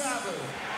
Sabu.